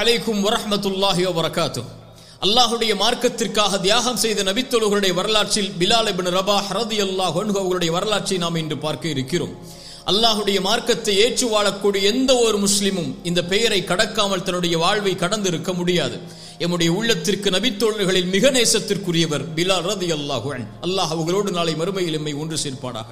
அலைக்கும் வரஹ்மத்துல்லாஹி வரகாத்து அல்லாஹுடைய மார்க்கத்திற்காக தியாகம் செய்த நபித்தொழுகளுடைய வரலாற்றில் பிலால் இப்னு ரபா ஹரதி அல்லாஹ் அவர்களுடைய வரலாற்றை நாம் இன்று பார்க்க இருக்கிறோம். அல்லாஹுடைய மார்க்கத்தை ஏற்று வாழக்கூடிய எந்த ஒரு முஸ்லிமும் இந்த பெயரை கடக்காமல் தன்னுடைய வாழ்வை கடந்து இருக்க முடியாது. எம்முடைய உள்ளத்திற்கு நபித்தோழர்களில் மிக நேசத்திற்குரியவர் பிலா ரதி அல்லாஹுவன் அல்லாஹ் அவர்களோடு நாளை மறுமையில் எம்மை ஒன்று சேர்ப்பாடாக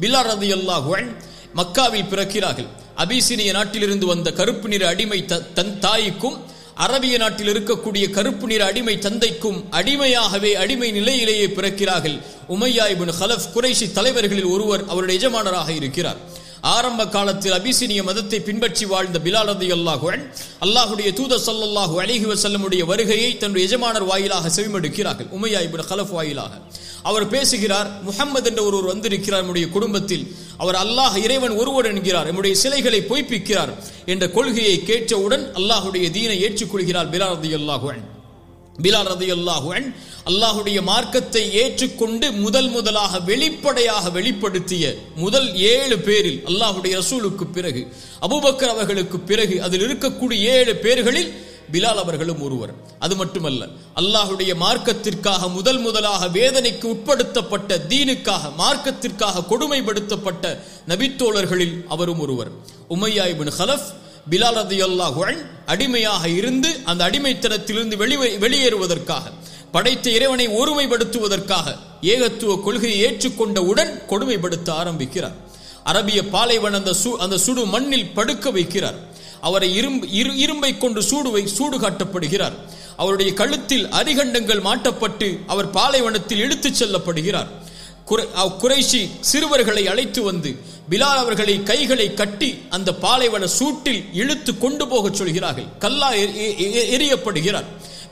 பிலா ரதி அல்லாஹுவன் மக்காவில் பிறக்கிறார்கள். அபிசினிய நாட்டிலிருந்து வந்த கருப்பு நிற அடிமை த- தன் தாய்க்கும் அரபிய நாட்டில் இருக்கக்கூடிய கருப்பு நிற அடிமை தந்தைக்கும் அடிமையாகவே அடிமை நிலையிலேயே பிறக்கிறார்கள். உமையா ஹலஃப் குறைஷி தலைவர்களில் ஒருவர் அவருடைய எஜமானராக இருக்கிறார். ஆரம்ப காலத்தில் அபிசினிய மதத்தை பின்பற்றி வாழ்ந்த பிலால் ரதி அல்லாஹு அல்லாஹுடைய தூத சல்லாஹு அலிஹி வசல்லமுடைய வருகையை தன்னுடைய எஜமானர் வாயிலாக செவிமடுக்கிறார்கள் உமையா இப்னு கலஃப் வாயிலாக. அவர் பேசுகிறார் முஹம்மது என்ற ஒருவர் வந்திருக்கிறார் நம்முடைய குடும்பத்தில். அவர் அல்லாஹ் இறைவன் ஒருவர் என்கிறார் நம்முடைய சிலைகளை பொய்ப்பிக்கிறார் என்ற கொள்கையை கேட்டவுடன் அல்லாஹுடைய தீனை ஏற்றுக்கொள்கிறார் பிலால் ரதி அல்லாஹுவன் பிலால் ரதி அல்லாஹுவன் அல்லாஹுடைய மார்க்கத்தை ஏற்றுக்கொண்டு முதல் முதலாக வெளிப்படையாக வெளிப்படுத்திய முதல் ஏழு பேரில் அல்லாஹுடைய ரசூலுக்கு பிறகு அபுபக்கர் அவர்களுக்கு பிறகு அதில் இருக்கக்கூடிய ஏழு பேர்களில் பிலால் அவர்களும் ஒருவர். அது மட்டுமல்ல அல்லாஹுடைய மார்க்கத்திற்காக முதல் முதலாக வேதனைக்கு உட்படுத்தப்பட்ட தீனுக்காக மார்க்கத்திற்காக கொடுமைப்படுத்தப்பட்ட நபித்தோழர்களில் அவரும் ஒருவர். உமையாய் ஹலஃப் பிலால் ரதியல்லாஹு அடிமையாக இருந்து அந்த அடிமைத்தனத்திலிருந்து வெளியே வெளியேறுவதற்காக படைத்த இறைவனை ஒருமைப்படுத்துவதற்காக ஏகத்துவ கொள்கையை ஏற்றுக்கொண்ட உடன் கொடுமைப்படுத்த ஆரம்பிக்கிறார். அரபிய பாலைவன் அந்த சு அந்த சுடு மண்ணில் படுக்க வைக்கிறார். அவரை இரும்பு இரு இரும்பை கொண்டு சூடுவை சூடு காட்டப்படுகிறார். அவருடைய கழுத்தில் அரிகண்டங்கள் மாட்டப்பட்டு அவர் பாலைவனத்தில் இழுத்துச் செல்லப்படுகிறார். குறைஷி சிறுவர்களை அழைத்து வந்து பிலால் அவர்களை கைகளை கட்டி அந்த பாலைவன சூட்டில் இழுத்து கொண்டு போகச் சொல்கிறார்கள். கல்லா எரியப்படுகிறார் எ- எ- எறியப்படுகிறார்.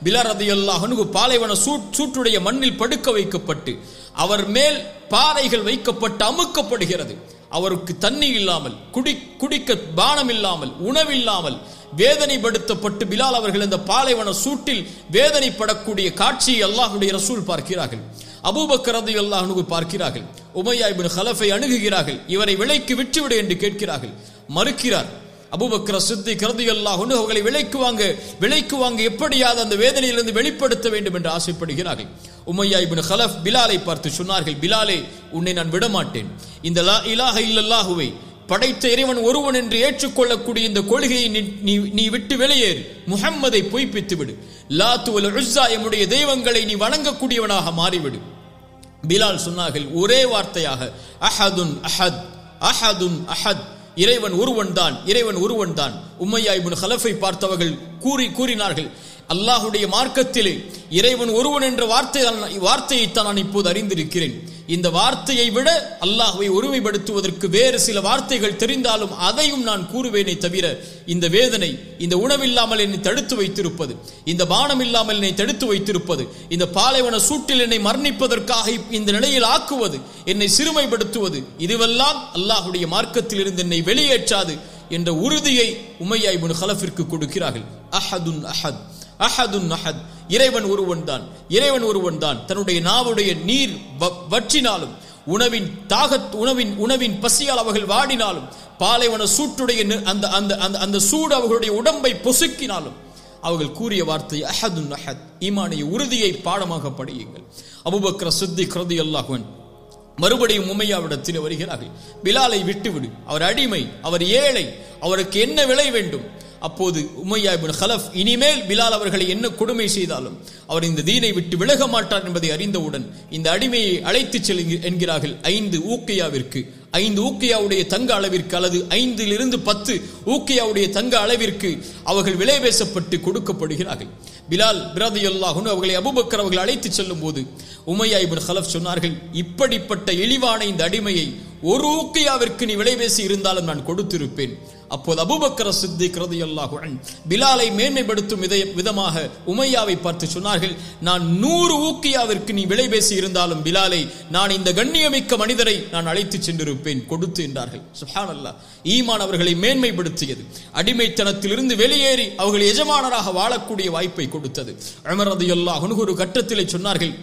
பிலால் பாலைவன சூட் சூட்டுடைய மண்ணில் படுக்க வைக்கப்பட்டு அவர் மேல் பாறைகள் வைக்கப்பட்டு அமுக்கப்படுகிறது. அவருக்கு தண்ணி இல்லாமல் குடி குடிக்க பானம் இல்லாமல் உணவில்லாமல் வேதனைப்படுத்தப்பட்டு பிலால் அவர்கள் இந்த பாலைவன சூட்டில் வேதனைப்படக்கூடிய காட்சியை அல்லாஹுடைய ரசூல் பார்க்கிறார்கள். அபூபக்கர் எல்லா அணுகு பார்க்கிறார்கள். உமையா இபின் ஹலஃபை அணுகுகிறார்கள். இவரை விலைக்கு விற்றுவிடு என்று கேட்கிறார்கள். மறுக்கிறார். அபுபக்ர சித்தி கருதி ரலியல்லாஹு ஒன்று அவர்களை விலைக்கு வாங்க விலைக்கு வாங்க எப்படியாவது அந்த வேதனையிலிருந்து வெளிப்படுத்த வேண்டும் என்று ஆசைப்படுகிறார்கள். உமையா இபின் ஹலஃப் பிலாலை பார்த்து சொன்னார்கள் பிலாலே உன்னை நான் விடமாட்டேன். இந்த லா இலாஹ இல்லல்லாஹுவை படைத்த இறைவன் ஒருவன் என்று ஏற்றுக்கொள்ளக்கூடிய இந்த கொள்கையை நீ- நீ நீ விட்டு வெளியேறு. முஹம்மதை பொய்ப்பித்து விடு லாத்து வல் உஸ்ஸா எம்முடைய தெய்வங்களை நீ வணங்கக்கூடியவனாக மாறிவிடு. பிலால் சொன்னார்கள் ஒரே வார்த்தையாக அஹதுன் அஹத் அஹதுன் அஹத் இறைவன் ஒருவன் தான் இறைவன் ஒருவன் தான். உம்மையா இப்னு ஹலஃபை பார்த்தவர்கள் கூறி கூறினார்கள் அல்லாஹுடைய மார்க்கத்திலே இறைவன் ஒருவன் என்ற வார்த்தை வார்த்தையைத்தான் நான் இப்போது அறிந்திருக்கிறேன். இந்த வார்த்தையை விட அல்லாஹுவை ஒருமைப்படுத்துவதற்கு வேறு சில வார்த்தைகள் தெரிந்தாலும் அதையும் நான் கூறுவேனே தவிர இந்த வேதனை இந்த உணவில்லாமல் என்னை தடுத்து வைத்திருப்பது இந்த பானம் இல்லாமல் என்னை தடுத்து வைத்திருப்பது இந்த பாலைவன சூட்டில் என்னை மரணிப்பதற்காக இந்த நிலையில் ஆக்குவது என்னை சிறுமைப்படுத்துவது இதுவெல்லாம் அல்லாஹுடைய மார்க்கத்தில் இருந்து என்னை வெளியேற்றாது என்ற உறுதியை உமையாய் முன் ஹலஃபிற்கு கொடுக்கிறார்கள். அஹதுன் அஹத். அஹதுன் அஹத் இறைவன் ஒருவன் தான். இறைவன் ஒருவன் தான். தன்னுடைய நாவுடைய நீர் வ- வற்றினாலும் உணவின் தாகத் உணவின் உணவின் பசியால் அவர்கள் வாடினாலும் பாலைவன சூட்டுடைய அந்த அந்த அந்த அந்த சூடு அவர்களுடைய உடம்பை பொசுக்கினாலும் அவர்கள் கூறிய வார்த்தை அஹதுன் அஹத் ஈமானிய உறுதியை பாடமாக படியுங்கள். அபுபக்ர சித்தி கிருதி அல்லாஹன் மறுபடியும் உமையாவிடத்தில் வருகிறார்கள். பிலாலை விட்டுவிடு. அவர் அடிமை அவர் ஏழை அவருக்கு என்ன விலை வேண்டும்? அப்போது உமையா ஹலஃப் இனிமேல் பிலால் அவர்களை என்ன கொடுமை செய்தாலும் அவர் இந்த தீனை விட்டு விலக மாட்டார் என்பதை அறிந்தவுடன் இந்த அடிமையை அழைத்துச் செல் என்கிறார்கள் ஐந்து ஊக்கையாவிற்கு. ஐந்து ஊக்கையாவுடைய தங்க அளவிற்கு அல்லது ஐந்திலிருந்து பத்து ஊக்கையாவுடைய தங்க அளவிற்கு அவர்கள் விலை பேசப்பட்டு கொடுக்கப்படுகிறார்கள். பிலால் பிரதையொல்லாகுன்னு அவர்களை அபுபக்கர் அவர்கள் அழைத்துச் செல்லும் போது உமையா இப்னு ஹலஃப் சொன்னார்கள் இப்படிப்பட்ட இழிவான இந்த அடிமையை ஒரு ஊக்கையாவிற்கு நீ விலை பேசி இருந்தாலும் நான் கொடுத்திருப்பேன். அப்போது அபுபக்கர சித்திக் ரலியல்லாஹு பிலாலை மேன்மைப்படுத்தும் வித- விதமாக உமையாவை பார்த்து சொன்னார்கள் நான் நூறு ஊக்கியாவிற்கு நீ விலை பேசி இருந்தாலும் பிலாலை நான் இந்த கண்ணியமிக்க மனிதரை நான் அழைத்துச் சென்றிருப்பேன் கொடுத்து என்றார்கள். சுப்ஹானல்லாஹ். ஈமான் அவர்களை மேன்மைப்படுத்தியது. அடிமைத்தனத்திலிருந்து வெளியேறி அவர்கள் எஜமானராக வாழக்கூடிய வாய்ப்பை கொடுத்தது. அமர் ரலியல்லாஹு ஒரு கட்டத்திலே சொன்னார்கள்.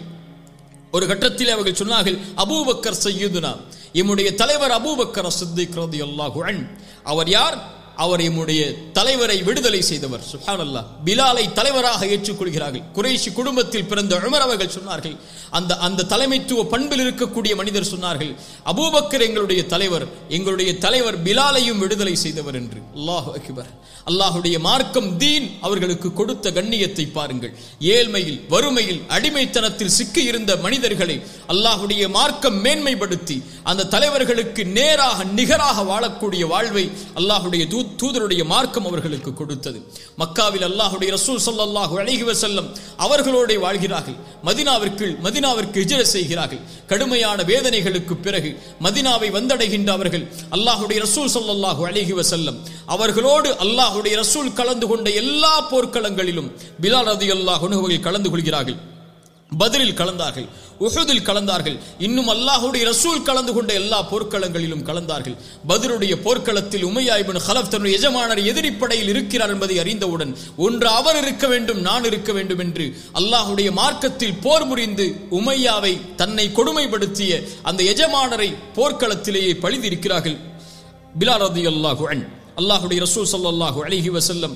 ஒரு கட்டத்தில் அவர்கள் சொன்னார்கள் அபூபக்கர் செய்யுதுனா எம்முடைய தலைவர் அபூபக்கர் சித்திக் ரலியல்லாஹு அவர் யார்? அவர் எம்முடைய தலைவரை விடுதலை செய்தவர். சுஹானல்லா. பிலாலை தலைவராக ஏற்றுக்கொள்கிறார்கள். குறைஷி குடும்பத்தில் பிறந்த உமர் அவர்கள் சொன்னார்கள். அந்த அந்த தலைமைத்துவ பண்பில் இருக்கக்கூடிய மனிதர் சொன்னார்கள் அபூபக்கர் எங்களுடைய தலைவர் எங்களுடைய தலைவர் பிலாலையும் விடுதலை செய்தவர் என்று. அல்லாஹ் அக்பர். அல்லாஹுடைய மார்க்கம் தீன் அவர்களுக்கு கொடுத்த கண்ணியத்தை பாருங்கள். ஏழ்மையில் வறுமையில் அடிமைத்தனத்தில் சிக்கி இருந்த மனிதர்களை அல்லாஹுடைய மார்க்கம் மேன்மைப்படுத்தி அந்த தலைவர்களுக்கு நேராக நிகராக வாழக்கூடிய வாழ்வை அல்லாஹுடைய தூ தூதருடைய மார்க்கம் அவர்களுக்கு கொடுத்தது. மக்காவில் அல்லாஹுடைய ரசூல் ஸல்லல்லாஹு அழகி வசல்லம் அவர்களோடு வாழ்கிறார்கள். மதினாவிற்கு மதினாவிற்கு இஜர செய்கிறார்கள். கடுமையான வேதனைகளுக்கு பிறகு மதினாவை வந்தடைகின்ற அவர்கள் அல்லாஹுடைய ரசூல் ஸல்லல்லாஹு அழகி வசல்லம் அவர்களோடு அல்லாஹுடைய ரசூல் கலந்து கொண்ட எல்லா போர்க்களங்களிலும் பிலால் ரதி அல்லாஹ் கலந்து கொள்கிறார்கள். பதிலில் கலந்தார்கள் உஹுதில் கலந்தார்கள் இன்னும் அல்லாஹுடைய ரசூல் கலந்து கொண்ட எல்லா போர்க்களங்களிலும் கலந்தார்கள். பதிலுடைய போர்க்களத்தில் உமையா ஹலப் தன்னுடைய எஜமானர் எதிரிப்படையில் இருக்கிறார் என்பதை அறிந்தவுடன் ஒன்று அவர் இருக்க வேண்டும் நான் இருக்க வேண்டும் என்று அல்லாஹுடைய மார்க்கத்தில் போர் புரிந்து உமையாவை தன்னை கொடுமைப்படுத்திய அந்த எஜமானரை போர்க்களத்திலேயே பழிந்திருக்கிறார்கள் பிலாரதி ரதியல்லாஹு அன்ஹு. அல்லாஹுடைய ரசூல் சல்லாஹூ அலைஹி வசல்லம்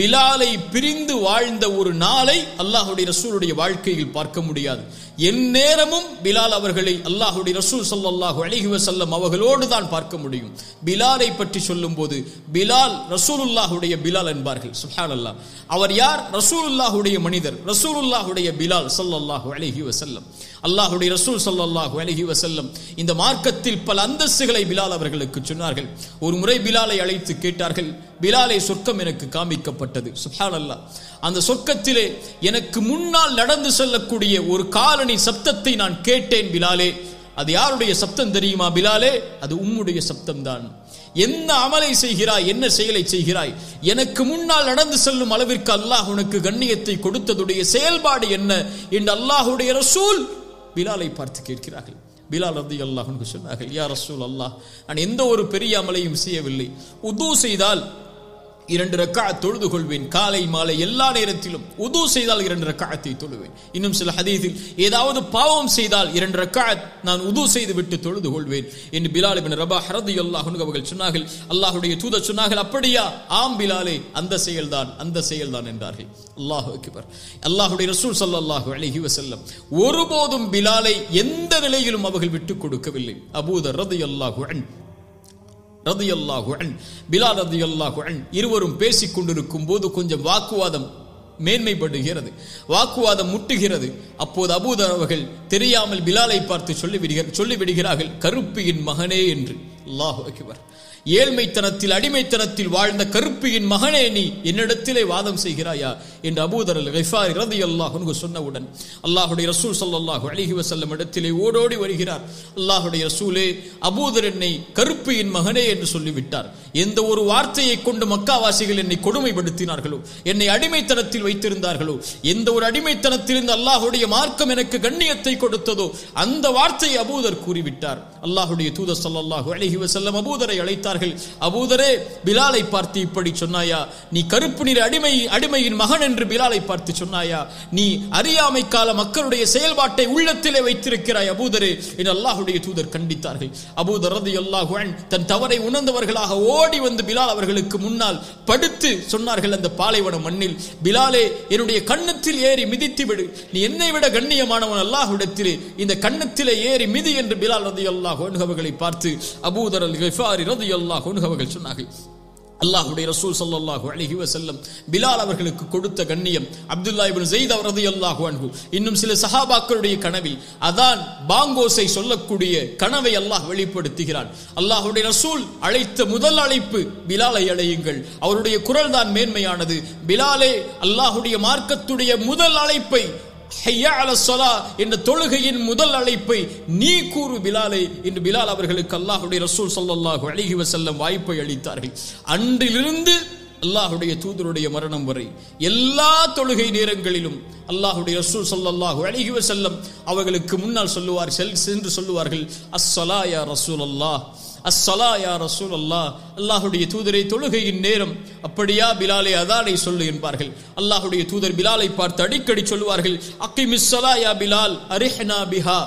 பிலாலை பிரிந்து வாழ்ந்த ஒரு நாளை அல்லாஹுடைய ரசூலுடைய வாழ்க்கையில் பார்க்க முடியாது. எந்நேரமும் பிலால் அவர்களை அல்லாஹுடைய ரசூல் சல்லாஹூ அலைஹி வசல்லம் அவர்களோடு தான் பார்க்க முடியும். பிலாலை பற்றி சொல்லும்போது பிலால் ரசூலுல்லாஹுடைய பிலால் என்பார்கள். சுப்ஹானல்லாஹ். அவர் யார்? ரசூலுல்லாஹுடைய மனிதர். ரசூலுல்லாஹுடைய பிலால் சல்லாஹூ அலைஹி வசல்லம் அல்லாஹுடைய ரசூல் சல்லாஹூ அலைஹி வசல்லம் இந்த மார்க்கத்தில் பல அந்தஸ்துகளை பிலால் அவர்களுக்கு சொன்னார்கள். ஒரு முறை பிலாலை அழைத்து கேட்டார்கள் பிலாலை சொர்க்கம் எனக்கு காமிக்கப்பட்டது சுஹான் அல்லா அந்த சொர்க்கத்திலே எனக்கு முன்னால் நடந்து செல்லக்கூடிய ஒரு காலனி சப்தத்தை நான் கேட்டேன் பிலாலே. அது யாருடைய சப்தம் தெரியுமா பிலாலே? அது உம்முடைய சப்தம் தான் என்ன அமலை செய்கிறாய்? என்ன செயலை செய்கிறாய்? எனக்கு முன்னால் நடந்து செல்லும் அளவிற்கு அல்லாஹ் உனக்கு கண்ணியத்தை கொடுத்ததுடைய செயல்பாடு என்ன? என்று அல்லாஹுடைய ரசூல் பிலாலை பார்த்து கேட்கிறார்கள். பிலால் ரதி அல்லாஹ் சொன்னார்கள் யா ரசூல் அல்லாஹ் நான் எந்த ஒரு பெரிய அமலையும் செய்யவில்லை. உது செய்தால் இரண்டு ரக்கா தொழுது கொள்வேன். காலை மாலை எல்லா நேரத்திலும் உது செய்தால் இரண்டு ரக்காயத்தை தொழுவேன். இன்னும் சில ஹதீதில் ஏதாவது பாவம் செய்தால் இரண்டு ரக்காயத் நான் உது செய்து விட்டு தொழுது கொள்வேன் என்று பிலால் பின் ரபா ஹரது அல்லாஹ் அவர்கள் சொன்னார்கள். அல்லாஹுடைய தூதர் சொன்னார்கள் அப்படியா? ஆம் பிலாலே அந்த செயல்தான் அந்த செயல்தான் என்றார்கள். அல்லாஹ் அக்பர். அல்லாஹுடைய ரசூல் சல்லாஹு அலைஹி வசல்லம் ஒருபோதும் பிலாலை எந்த நிலையிலும் அவர்கள் விட்டுக் கொடுக்கவில்லை. அபூதர் ரதியல்லாஹு அன்ஹு ரதியல்லாஹு பிலா பிலால் ரதியல்லாஹு இருவரும் பேசிக் கொண்டிருக்கும் போது கொஞ்சம் வாக்குவாதம் மேன்மைப்படுகிறது. வாக்குவாதம் முட்டுகிறது. அப்போது அபூதர் அவர்கள் தெரியாமல் பிலாலை பார்த்து சொல்லிவிடுகிறார் சொல்லிவிடுகிறார்கள் கருப்பியின் மகனே என்று. அல்லாஹு அக்பர். ஏழ்மைத்தனத்தில் அடிமைத்தனத்தில் வாழ்ந்த கருப்பியின் மகனே நீ என்னிடத்திலே வாதம் செய்கிறாயா? என்று அபூதர் கைஃபாரி ரதி அல்லாஹ் சொன்னவுடன் அல்லாஹுடைய ரசூல் ஸல்லல்லாஹு அலைஹி வசல்லம் இடத்திலே ஓடோடி வருகிறார். அல்லாஹுடைய ரசூலே அபூதர் என்னை கருப்பியின் மகனே என்று சொல்லிவிட்டார். எந்த ஒரு வார்த்தையை கொண்டு மக்காவாசிகள் என்னை கொடுமைப்படுத்தினார்களோ என்னை அடிமைத்தனத்தில் வைத்திருந்தார்களோ எந்த ஒரு அடிமைத்தனத்திலிருந்து அல்லாஹுடைய மார்க்கம் எனக்கு கண்ணியத்தை கொடுத்ததோ அந்த வார்த்தையை அபூதர் கூறிவிட்டார். அல்லாஹுடைய தூதர் ஸல்லல்லாஹு அலைஹி வசல்லம் அபூதரை அழைத்தார். அழைத்தார்கள் அபூதரே பிலாலை பார்த்து இப்படி சொன்னாயா? நீ கருப்பு நீர் அடிமை அடிமையின் மகன் என்று பிலாலை பார்த்து சொன்னாயா? நீ அறியாமை கால மக்களுடைய செயல்பாட்டை உள்ளத்திலே வைத்திருக்கிறாய் அபூதரே என்று அல்லாஹுடைய தூதர் கண்டித்தார்கள். அபூதர் ரலியல்லாஹு அன்ஹு தன் தவறை உணர்ந்தவர்களாக ஓடி வந்து பிலால் அவர்களுக்கு முன்னால் படுத்து சொன்னார்கள் அந்த பாலைவன மண்ணில். பிலாலே என்னுடைய கண்ணத்தில் ஏறி மிதித்து விடு. நீ என்னை விட கண்ணியமானவன் அல்லாஹுடத்திலே இந்த கண்ணத்திலே ஏறி மிதி என்று பிலால் ரதி அல்லாஹ் அவர்களை பார்த்து அபூதர் அல் கிஃபாரி ரலியல்லாஹு அவர்கள் சொன்னார்கள். அல்லாஹுடைய ரசூல் சல்லாஹூ அலைஹி வசல்லம் பிலால் அவர்களுக்கு கொடுத்த கண்ணியம் அப்துல்லா இபின் ஜெயித் அவரது ரலியல்லாஹு அன்பு இன்னும் சில சஹாபாக்களுடைய கனவில் அதான் பாங்கோஸை சொல்லக்கூடிய கனவை அல்லாஹ் வெளிப்படுத்துகிறான். அல்லாஹுடைய ரசூல் அழைத்த முதல் அழைப்பு பிலாலை அழையுங்கள். அவருடைய குரல் தான் மேன்மையானது. பிலாலே அல்லாஹுடைய மார்க்கத்துடைய முதல் அழைப்பை என்ற தொழுகையின் முதல் அழைப்பை நீ கூறு பிலாலே என்று பிலால் அவர்களுக்கு அல்லாஹுடைய ரசூல் ஸல்லல்லாஹு அழகி வசல்லம் வாய்ப்பை அளித்தார்கள். அன்றிலிருந்து அல்லாஹுடைய தூதருடைய மரணம் வரை எல்லா தொழுகை நேரங்களிலும் அல்லாஹுடைய ரசூல் ஸல்லல்லாஹு அழகி வசல்லம் அவர்களுக்கு முன்னால் சொல்லுவார் செல் சென்று சொல்லுவார்கள் அஸ்ஸலா யா ரசூல் அல்லாஹ் அஸ்ஸலா யா ரசூல் அல்லாஹ் அல்லாஹுடைய தூதரை தொழுகையின் நேரம் அப்படியா பிலாலை அதானை சொல்லு என்பார்கள். அல்லாஹுடைய தூதர் பிலாலை பார்த்து அடிக்கடி சொல்லுவார்கள் அக்கிமிஸ்ஸலா யா பிலால் அரிஹனா பிஹா.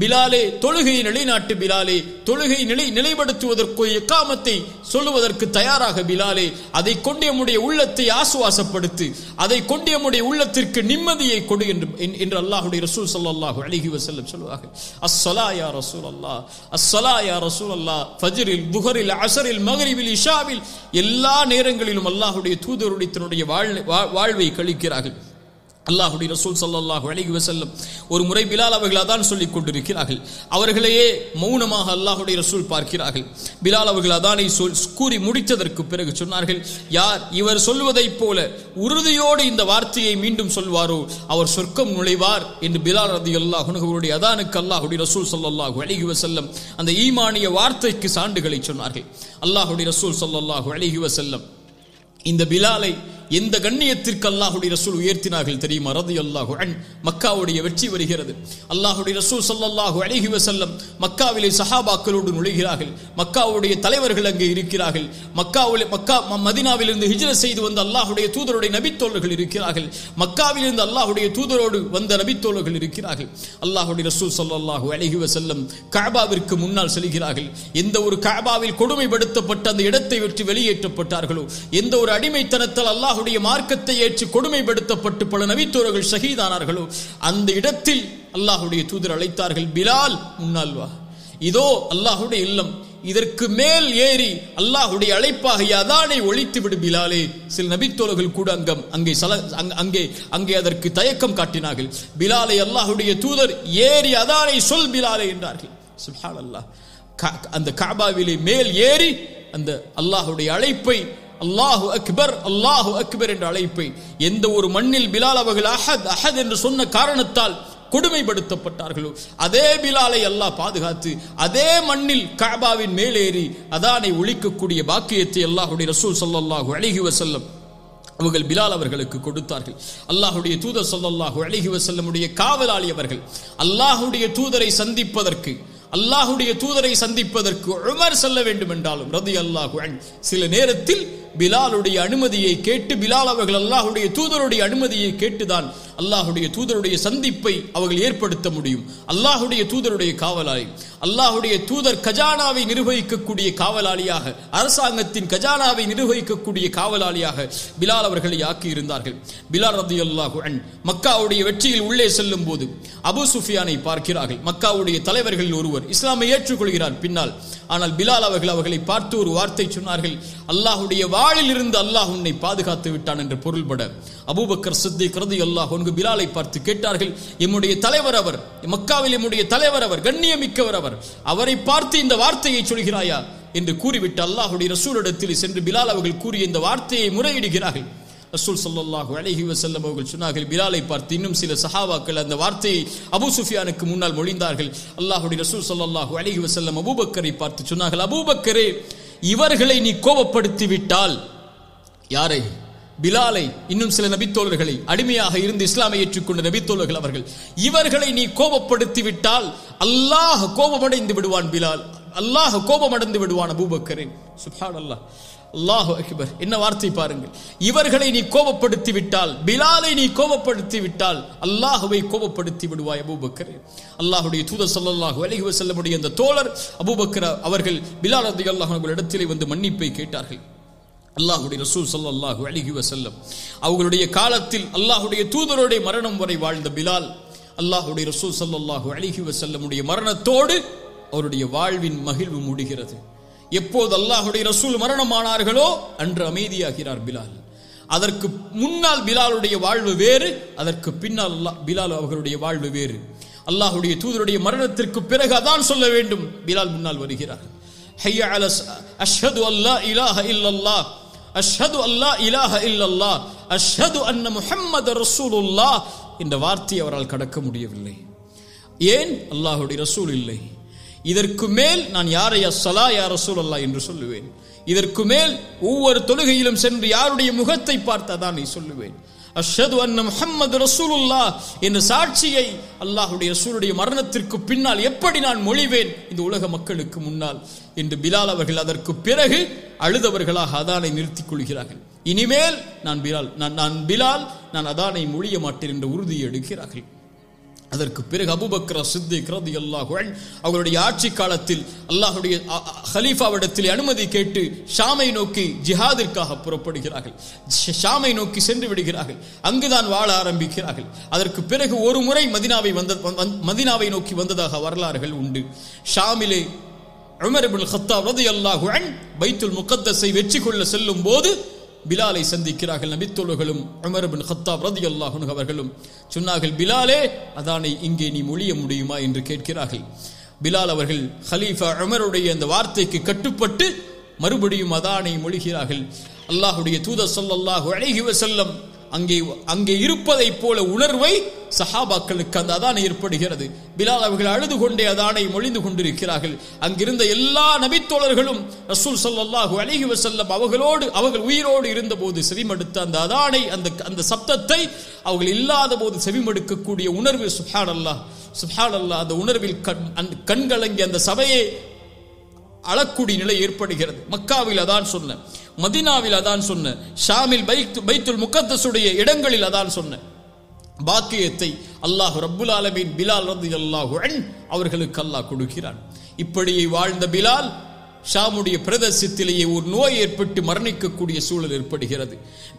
பிலாலே தொழுகையை நிலைநாட்டு பிலாலே தொழுகை நிலை நிலைப்படுத்துவதற்கு எக்காமத்தை சொல்லுவதற்கு தயாராக பிலாலே. அதை கொண்டு எம்முடைய உள்ளத்தை ஆசுவாசப்படுத்து அதை கொண்டு எம்முடைய உள்ளத்திற்கு நிம்மதியை கொடு என்று என்று அல்லாஹுடைய ரசூல் சல்லாஹு அழகி வசல்லம் சொல்லுவார்கள். அஸ்ஸலா யா ரசூல் அல்லா அஸ்ஸலா யா ரசூல் அல்லா ஃபஜ்ரில் துஹரில் அசரில் மகரிவில் இஷாவில் எல்லா நேரங்களிலும் அல்லாஹுடைய தூதருடைய தன்னுடைய வாழ்- வா- வாழ்வை கழிக்கிறார்கள். அல்லாஹுடைய ரசூல் ஸல்லல்லாஹு அழகி வசல்லம் ஒரு முறை பிலால் அவர்கள் அதான் சொல்லிக் கொண்டிருக்கிறார்கள். அவர்களையே மௌனமாக அல்லாஹுடைய ரசூல் பார்க்கிறார்கள். பிலால் அவர்கள் தானே சொல் கூறி முடித்ததற்கு பிறகு சொன்னார்கள் யார் இவர் சொல்வதைப் போல உறுதியோடு இந்த வார்த்தையை மீண்டும் சொல்வாரோ அவர் சொர்க்கம் நுழைவார் என்று பிலால் ரதி அல்லாஹ் அவருடைய அதானுக்கு அல்லாஹுடைய ரசூல் ஸல்லல்லாஹு அழகி வசல்லம் அந்த ஈமானிய வார்த்தைக்கு சான்றுகளை சொன்னார்கள். அல்லாஹுடைய ரசூல் ஸல்லல்லாஹு அழகி வசல்லம் இந்த பிலாலை எந்த கண்ணியத்திற்கு அல்லாஹுடைய ரசூல் உயர்த்தினார்கள் தெரியுமா? ரதி அல்லாஹு அன் மக்காவுடைய வெற்றி வருகிறது. அல்லாஹுடைய ரசூல் சல்லாஹு அலைஹி வசல்லம் மக்காவிலே சஹாபாக்களோடு நுழைகிறார்கள். மக்காவுடைய தலைவர்கள் அங்கே இருக்கிறார்கள். மக்காவில் மக்கா மதினாவிலிருந்து மதீனாவிலிருந்து செய்து வந்த அல்லாஹுடைய தூதருடைய நபித்தோழர்கள் இருக்கிறார்கள். மக்காவிலிருந்து அல்லாஹுடைய தூதரோடு வந்த நபித்தோழர்கள் இருக்கிறார்கள். அல்லாஹுடைய ரசூல் சல்லாஹு அலைஹி வசல்லம் காபாவிற்கு முன்னால் செல்கிறார்கள். எந்த ஒரு காபாவில் கொடுமைப்படுத்தப்பட்ட அந்த இடத்தை விட்டு வெளியேற்றப்பட்டார்களோ எந்த ஒரு அடிமைத்தனத்தால் அல்லாஹுடைய மார்க்கத்தை ஏற்று கொடுமைப்படுத்தப்பட்டு பல நபித்தோர்கள் ஷஹீதானார்களோ அந்த இடத்தில் அல்லாஹுடைய தூதர் அழைத்தார்கள் பிலால் முன்னால் வா. இதோ அல்லாஹுடைய இல்லம் இதற்கு மேல் ஏறி அல்லாஹுடைய அழைப்பாக அதானை ஒழித்து விடு பிலாலே. சில நபித்தோழர்கள் கூட அங்கம் அங்கே சல அங்கே அங்கே அதற்கு தயக்கம் காட்டினார்கள். பிலாலை அல்லாஹுடைய தூதர் ஏறி அதானை சொல் பிலாலே என்றார்கள். அல்லாஹ் அந்த காபாவிலே மேல் ஏறி அந்த அல்லாஹுடைய அழைப்பை அல்லாஹு அக்பர் அல்லாஹு அக்பர் என்ற அழைப்பை. எந்த ஒரு மண்ணில் பிலால் அவர்கள் அஹத் அஹத் என்று சொன்ன காரணத்தால் கொடுமைப்படுத்தப்பட்டார்களோ அதே பிலாலை அல்லாஹ் பாதுகாத்து அதே மண்ணில் காபாவின் மேலேறி அதானை ஒழிக்கக்கூடிய பாக்கியத்தை அல்லாஹுடைய ரசூல் ஸல்லல்லாஹு அழகி வசல்லம் அவர்கள் பிலால் அவர்களுக்கு கொடுத்தார்கள். அல்லாஹுடைய தூதர் ஸல்லல்லாஹு அழகி வசல்லமுடைய காவலாளி அவர்கள் அல்லாஹுடைய தூதரை சந்திப்பதற்கு அல்லாஹுடைய தூதரை சந்திப்பதற்கு உமர் செல்ல வேண்டும் என்றாலும் ரதி அல்லாஹு சில நேரத்தில் பிலாலுடைய அனுமதியை கேட்டு பிலால் அவர்கள் அல்லாஹுடைய தூதருடைய அனுமதியை கேட்டுதான் அல்லாஹுடைய தூதருடைய சந்திப்பை அவர்கள் ஏற்படுத்த முடியும். அல்லாஹுடைய தூதருடைய காவலாளி. அல்லாஹுடைய தூதர் கஜானாவை நிர்வகிக்கக்கூடிய காவலாளியாக அரசாங்கத்தின் கஜானாவை நிர்வகிக்கக்கூடிய காவலாளியாக பிலால் அவர்களை ஆக்கி இருந்தார்கள் பிலால் ரதி அல்லாஹு அன் மக்காவுடைய வெற்றியில் உள்ளே செல்லும் போது அபு சுஃபியானை பார்க்கிறார்கள். மக்காவுடைய தலைவர்களில் ஒருவர் இஸ்லாமை ஏற்றுக்கொள்கிறார் பின்னால். ஆனால் பிலால் அவர்கள் அவர்களை பார்த்து ஒரு வார்த்தை சொன்னார்கள் அல்லாஹுடைய வாழில் இருந்து அல்லாஹ் உன்னை பாதுகாத்து விட்டான் என்று பொருள்பட. அபூபக்கர் சித்திக் ரதி அல்லாஹ் ஒன்று பிலாலை பார்த்து கேட்டார்கள் எம்முடைய தலைவர் அவர் மக்காவில் எம்முடைய தலைவர் அவர் கண்ணியமிக்கவர் அவர் அவரை பார்த்து இந்த வார்த்தையை சொல்கிறாயா? என்று கூறிவிட்டு அல்லாஹுடைய ரசூலிடத்தில் சென்று பிலால் அவர்கள் கூறிய இந்த வார்த்தையை முறையிடுகிறார்கள். ரசூல் சல்லாஹூ அலஹி வசல்லம் அவர்கள் சொன்னார்கள் பிலாலை பார்த்து இன்னும் சில சஹாவாக்கள் அந்த வார்த்தையை அபு சுஃபியானுக்கு முன்னால் மொழிந்தார்கள். அல்லாஹுடைய ரசூல் சல்லாஹூ அலஹி வசல்லம் அபூபக்கரை பார்த்து சொன்னார்கள் அபூபக்கரே இவர்களை நீ கோபப்படுத்தி விட்டால் யாரை? பிலாலை இன்னும் சில நபித்தோழர்களை அடிமையாக இருந்து இஸ்லாமை ஏற்றுக்கொண்ட நபித்தோழர்கள் அவர்கள் இவர்களை நீ கோபப்படுத்தி விட்டால் அல்லாஹ் கோபமடைந்து விடுவான் பிலால். அல்லாஹ் கோபமடைந்து விடுவான் அபூபக்கரின். சுபான் அல்லாஹ் அல்லாஹு அக்பர். என்ன வார்த்தை பாருங்கள். இவர்களை நீ கோபப்படுத்தி விட்டால் பிலாலை நீ கோபப்படுத்தி விட்டால் அல்லாஹுவை கோபப்படுத்தி விடுவாய் அபூபக்கரே. அல்லாஹுடைய தூதர் சொல்லல்லாஹு அலைஹி வஸல்லமுடைய அந்த தோழர் அபூபக்கர் அவர்கள் பிலால் ரலியல்லாஹு அன்ஹு இடத்திலே வந்து மன்னிப்பை கேட்டார்கள். அல்லாஹுடைய ரசூல் சல்லாஹூ அலைஹி வசல்லம் அவர்களுடைய காலத்தில் அல்லாஹுடைய தூதருடைய மரணம் வரை வாழ்ந்த பிலால் அல்லாஹுடைய ரசூல் சல்லாஹூ அலைஹி வசல்லமுடைய மரணத்தோடு அவருடைய வாழ்வின் மகிழ்வு முடிகிறது. எப்போது அல்லாஹுடைய ரசூல் மரணமானார்களோ அன்று அமைதியாகிறார் பிலால். அதற்கு முன்னால் பிலாலுடைய வாழ்வு வேறு அதற்கு பின்னால் அல்லாஹ் பிலால் அவர்களுடைய வாழ்வு வேறு. அல்லாஹுடைய தூதருடைய மரணத்திற்கு பிறகு அதான் சொல்ல வேண்டும். பிலால் முன்னால் வருகிறார். ஹைய அல அஷ்ஹது அல்லா இலாஹ இல்லல்லா அஷ்ஹது அல்லா இலாஹ இல்லல்லா அஷ்ஹது அன்ன முஹம்மது ரசூலுல்லா. இந்த வார்த்தை அவரால் கடக்க முடியவில்லை. ஏன்? அல்லாஹுடைய ரசூல் இல்லை. இதற்கு மேல் நான் யாரை? அஸ்ஸலா யா ரசூலல்லா என்று சொல்லுவேன். இதற்கு மேல் ஒவ்வொரு தொழுகையிலும் சென்று யாருடைய முகத்தை பார்த்ததான் நீ சொல்லுவேன். அஷது அன்ன முஹம்மது ரசூலுல்லா என்ற சாட்சியை அல்லாஹுடைய ரசூலுடைய மரணத்திற்கு பின்னால் எப்படி நான் மொழிவேன்? இந்த உலக மக்களுக்கு முன்னால். என்று பிலால் அவர்கள் அதற்கு பிறகு அழுதவர்களாக அதானை நிறுத்திக் கொள்கிறார்கள். இனிமேல் நான் பிலால் நான் நான் பிலால் நான் அதானை மொழிய மாட்டேன் என்ற உறுதியை எடுக்கிறார்கள். அதற்கு பிறகு அபுபக்ர சித்திக் ரதி அல்லாஹுவன் அவர்களுடைய ஆட்சி காலத்தில் அல்லாஹுடைய ஹலீஃபாவிடத்தில் அனுமதி கேட்டு ஷாமை நோக்கி ஜிஹாதிற்காக புறப்படுகிறார்கள். ஷாமை நோக்கி சென்று விடுகிறார்கள். அங்குதான் வாழ ஆரம்பிக்கிறார்கள். அதற்கு பிறகு ஒரு முறை மதினாவை வந்த வந்- மதினாவை நோக்கி வந்ததாக வரலாறுகள் உண்டு. ஷாமிலே உமர் இப்னு ஹத்தா ரதி அல்லாஹுவன் பைத்துல் முகத்தஸை வெற்றி கொள்ள செல்லும் போது பிலாலை சந்திக்கிறார்கள் நபித்தோழர்களும் அமர்பின் ஹத்தாப் ரதி ரதியல்லாஹு அவர்களும். சொன்னார்கள் பிலாலே அதானை இங்கே நீ மொழிய முடியுமா என்று கேட்கிறார்கள். பிலால் அவர்கள் ஹலீஃபா அமருடைய அந்த வார்த்தைக்கு கட்டுப்பட்டு மறுபடியும் அதானை மொழிகிறார்கள். அல்லாஹுடைய தூதர் சொல்லல்லாஹு அலைஹி வஸல்லம் அங்கே அங்கே இருப்பதைப் போல உணர்வை சஹாபாக்களுக்கு அந்த அதானை ஏற்படுகிறது. பிலால் அவர்கள் அழுது கொண்டே அதானை மொழிந்து கொண்டிருக்கிறார்கள். அங்கிருந்த எல்லா நபித்தோழர்களும் ரசூல் சல்லாஹூ அலைஹி வசல்லம் அவர்களோடு அவர்கள் உயிரோடு இருந்தபோது செவிமடுத்த அந்த அதானை அந்த அந்த சப்தத்தை அவர்கள் இல்லாத போது செவிமடுக்கக்கூடிய உணர்வு சுஹான் அல்லா சுஹான் அல்லா அந்த உணர்வில் கண் அந்த கண்கலங்கி அந்த சபையை அழக்கூடிய நிலை ஏற்படுகிறது. மக்காவில் அதான் சொன்னேன். மதினாவில் அதான் சொன்ன. ஷாமில் பைத் பைத்துல் முகத்தசுடைய இடங்களில் அதான் சொன்ன. பாக்கியத்தை அல்லாஹ் ரப்புல் ஆலமின் பிலால் ரலியல்லாஹு அன்ஹு அவர்களுக்கு அல்லாஹ் கொடுக்கிறான். இப்படி வாழ்ந்த பிலால் ஷாமுடைய பிரதேசத்திலேயே ஒரு நோய் ஏற்பட்டு மரணிக்கக்கூடிய சூழல் ஏற்படுகிறது.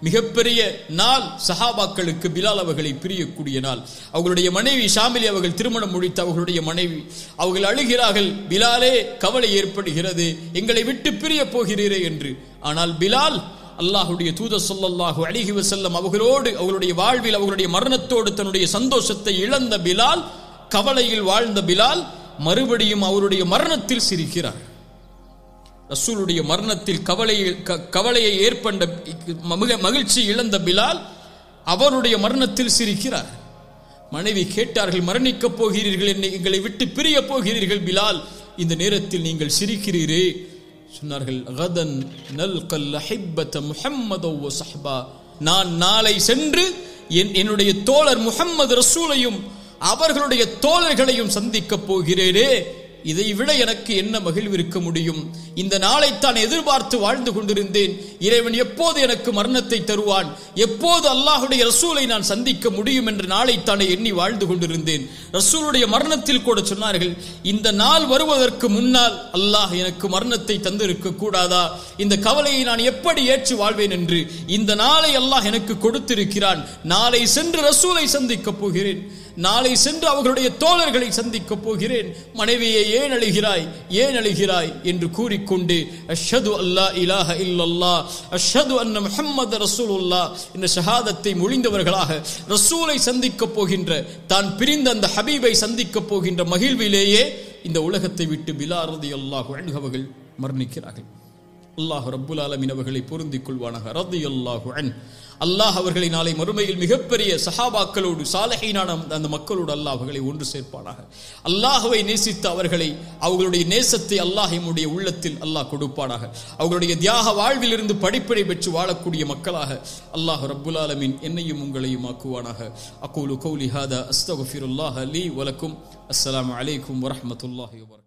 மிகப்பெரிய நாள் சஹாபாக்களுக்கு பிலால் அவர்களை பிரியக்கூடிய நாள். அவர்களுடைய மனைவி ஷாமிலி அவர்கள் திருமணம் முடித்த அவர்களுடைய மனைவி அவர்கள் அழுகிறார்கள் பிலாலே கவலை ஏற்படுகிறது எங்களை விட்டு பிரிய போகிறீரே என்று. ஆனால் பிலால் அல்லாஹுடைய தூத சொல்லல்லாஹு அழகி வசல்லம் அவர்களோடு அவர்களுடைய வாழ்வில் அவர்களுடைய மரணத்தோடு தன்னுடைய சந்தோஷத்தை இழந்த பிலால் கவலையில் வாழ்ந்த பிலால் மறுபடியும் அவருடைய மரணத்தில் சிரிக்கிறார். ரசூலுடைய மரணத்தில் கவலையை க- கவலையை ஏற்பண்ட மிக மகிழ்ச்சி இழந்த பிலால் அவருடைய மரணத்தில் சிரிக்கிறார். மனைவி கேட்டார்கள் மரணிக்கப் போகிறீர்கள் என்னை எங்களை விட்டு பிரிய போகிறீர்கள் பிலால். இந்த நேரத்தில் நீங்கள் சிரிக்கிறீரே. சொன்னார்கள் கதன் நல்கல் அஹிப்பத முஹம்மத வ ஸஹ்பா நான் நாளை சென்று என் என்னுடைய தோழர் முஹம்மது ரசூலையும் அவர்களுடைய தோழர்களையும் சந்திக்கப் போகிறேனே. இதை விட எனக்கு என்ன மகிழ்வு இருக்க முடியும்? இந்த நாளைத்தான் எதிர்பார்த்து வாழ்ந்து கொண்டிருந்தேன். இறைவன் எப்போது எனக்கு மரணத்தை தருவான்? எப்போது அல்லாஹுடைய ரசூலை நான் சந்திக்க முடியும் என்ற நாளைத்தானே எண்ணி வாழ்ந்து கொண்டிருந்தேன். ரசூலுடைய மரணத்தில் கூட சொன்னார்கள் இந்த நாள் வருவதற்கு முன்னால் அல்லாஹ் எனக்கு மரணத்தை தந்திருக்க கூடாதா? இந்த கவலையை நான் எப்படி ஏற்று வாழ்வேன் என்று இந்த நாளை அல்லாஹ் எனக்கு கொடுத்திருக்கிறான். நாளை சென்று ரசூலை சந்திக்கப் போகிறேன். நாளை சென்று அவர்களுடைய தோழர்களை சந்திக்கப் போகிறேன். மனைவியை ஏன் அழுகிறாய்? ஏன் அழுகிறாய்? என்று கூறிக்கொண்டு அஷது அல்லா இலாஹ இல்லல்லா அஷது அன்ன முஹம்மது ரசூலுல்லா என்ற ஷஹாதத்தை மொழிந்தவர்களாக ரசூலை சந்திக்கப் போகின்ற தான் பிரிந்த அந்த ஹபீபை சந்திக்கப் போகின்ற மகிழ்விலேயே இந்த உலகத்தை விட்டு பிலாரதி அல்லாஹ் அவர்கள் மரணிக்கிறார்கள். அல்லாஹ் ரப்புல் ஆலமின் அவர்களை பொருந்திக் கொள்வானாக. அல்லாஹு அன். அல்லாஹ் அவர்களை நாளை மறுமையில் மிகப்பெரிய சஹாபாக்களோடு சாலஹீனான அந்த மக்களோடு அல்லாஹ் அவர்களை ஒன்று சேர்ப்பானாக. அல்லாஹுவை நேசித்த அவர்களை அவர்களுடைய நேசத்தை அல்லாஹ் எம்முடைய உள்ளத்தில் அல்லாஹ் கொடுப்பானாக. அவர்களுடைய தியாக வாழ்விலிருந்து படிப்பினை பெற்று வாழக்கூடிய மக்களாக அல்லாஹ் ரப்புல் ஆலமின் என்னையும் உங்களையும் ஆக்குவானாக. அகூலு கௌலி ஹாதா அஸ்தகுஃபிருல்லாஹ் லீ வலக்கும். அஸ்லாம் அலைக்கும் வரமத்துல்லாஹி வபரகாத்துஹு